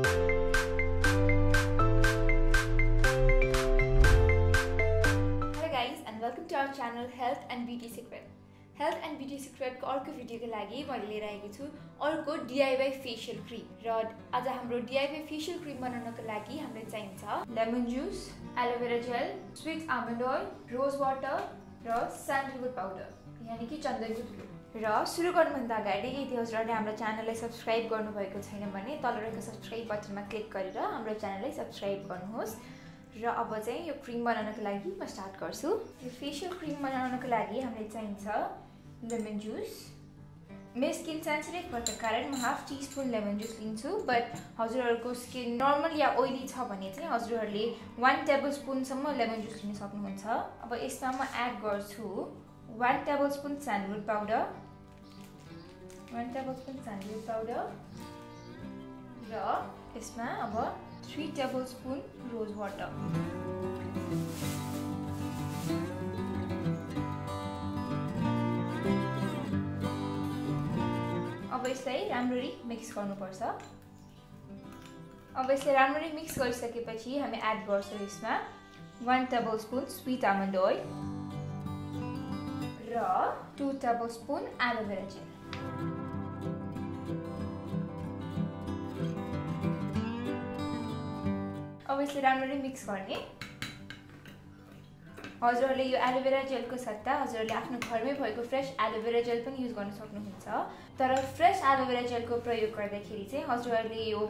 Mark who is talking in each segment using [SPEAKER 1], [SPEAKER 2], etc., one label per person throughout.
[SPEAKER 1] Hello guys and welcome to our channel health and beauty secret health and beauty सिक्रेटको अर्को भिडियोको लागि मैले लिएर आएको छु अर्को डिआइवाई फेसियल क्रिम र आज हाम्रो डिआइवाई फेसियल क्रिम बनाउनको लागि हामीलाई चाहिन्छ lemon juice aloe vera gel sweet almond oil rose water र स्यान्डलवुड पाउडर यानि कि धुलो र सुरु गर्नुभन्दा अगाडि यदि हजुरहरूले हाम्रो च्यानललाई सब्सक्राइब गर्नुभएको छैन भने तल रहेको सब्सक्राइब बटनमा क्लिक गरेर हाम्रो च्यानललाई सब्सक्राइब गर्नुहोस्। र अब चाहिँ यो क्रिम बनाउनको लागि म स्टार्ट गर्छु। यो फेसियल क्रिम बनाउनको लागि हामीलाई चाहिन्छ लेमन जुस। मेरो स्किन सेन्सिटिभ भएको कारण म half teaspoon lemon juice लिन्छु बट हजुरहरूको स्किन नर्मल या ओइली छ भने चाहिँ हजुरहरूले वान टेबल स्पुनसम्म लेमन जुस लिन सक्नुहुन्छ। अब यसमा म एड गर्छु। One tablespoon sandalwood powder one tablespoon sandalwood powder अब three tablespoon rose water अब राम्ररी मिक्स गर्नुपर्छ। अब राम्ररी मिक्स गरिसकेपछि हामी एड गर्छौँ यसमा one tablespoon sweet almond oil र two tablespoon aloe vera gel अब यसले राम्ररी मिक्स गर्ने हजुरहरूले यो एलोभेरा जेलको सट्टा हजुरहरूले आफ्नो घरमै भएको फ्रेस एलोभेरा जेल पनि युज गर्न सक्नुहुन्छ। तर फ्रेस एलोभेरा जेलको प्रयोग गर्दाखेरि चाहिँ हजुरहरूले यो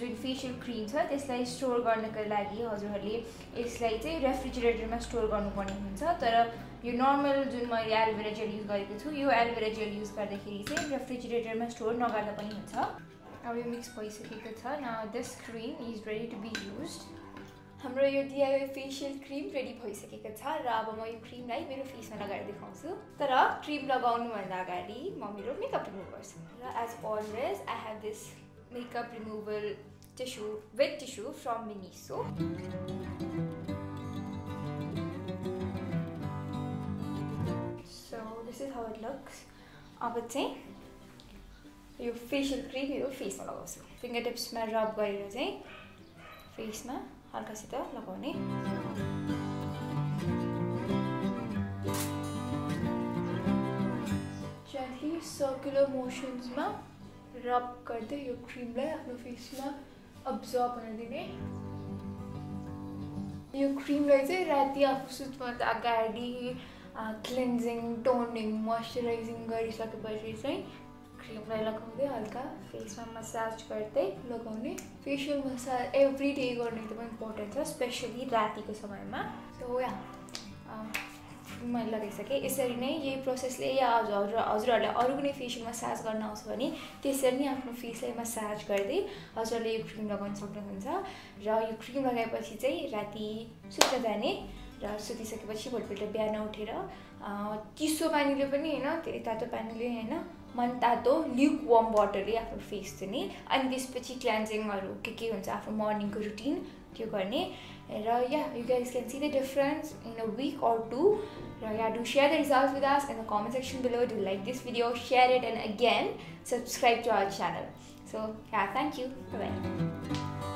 [SPEAKER 1] जुन फेसियल क्रिम छ त्यसलाई स्टोर गर्नको लागि हजुरहरूले यसलाई चाहिँ रेफ्रिजरेटरमा स्टोर गर्नुपर्ने हुन्छ। तर यो नर्मल जुन मैले एलोभेरा जेल युज गरेको छु यो एलोभेरा जेल युज गर्दाखेरि चाहिँ रेफ्रिजरेटरमा स्टोर नगर्दा पनि हुन्छ। अब यो मिक्स भइसकेको छ। न this cream is ready to be use हाम्रो यो डिआइवाई फेसियल क्रिम रेडी भइसकेको छ र अब म यो क्रिमलाई मेरो फेसमा लगाएर देखाउँछु। तर क्रिम लगाउनुभन्दा अगाडि म मेरो मेकअप रिमुभ गर्छु। र as always I have this makeup removal tissue wet tissue from Miniso so this is how it looks अब चाहिँ यो फेसियल क्रिम यो फेसमा लगाउँछु। फिङ्गर टिप्समा रब गरेर चाहिँ फेसमा हल्कासित लगाउने। जेन्टली सर्कुलर मोसन्समा रब गर्दै यो क्रिमलाई आफ्नो फेसमा अब्जर्भ हुन दिने। यो क्रिमलाई चाहिँ राति आफू सुत्नुभन्दा अगाडि क्लिन्जिङ टोनिङ मोइस्चराइजिङ गरिसकेपछि चाहिँ क्रिमलाई लगाउँदै हल्का फेसमा मसाज गर्दै लगाउने फेसियल मसाज एभ्री डे गर्ने एकदमै इम्पोर्टेन्ट छ स्पेसली रातिको समयमा। सो या मैले लगाइसकेँ। यसरी नै यही प्रोसेसले या हजुर हजुरहरूलाई अरू कुनै फेसियल मसाज गर्न आउँछ भने त्यसरी नै आफ्नो फेसलाई मसाज गर्दै हजुरले यो क्रिम लगाउन सक्नुहुन्छ। र यो क्रिम लगाएपछि चाहिँ राति सुत्न जाने र सुतिसकेपछि भोलिपल्ट बिहान उठेर चिसो पानीले पनि होइन तातो पानीले होइन मन तातो ल्युक वार्म वाटरले आफ्नो फेस धुने अनि त्यसपछि क्लेन्जिङहरू के के हुन्छ आफ्नो मर्निङको रुटिन त्यो गर्ने र yeah you guys can see the difference in a week or two र yeah do share the result with us in the comment section below do like this video share it and again subscribe to our channel so yeah thank you bye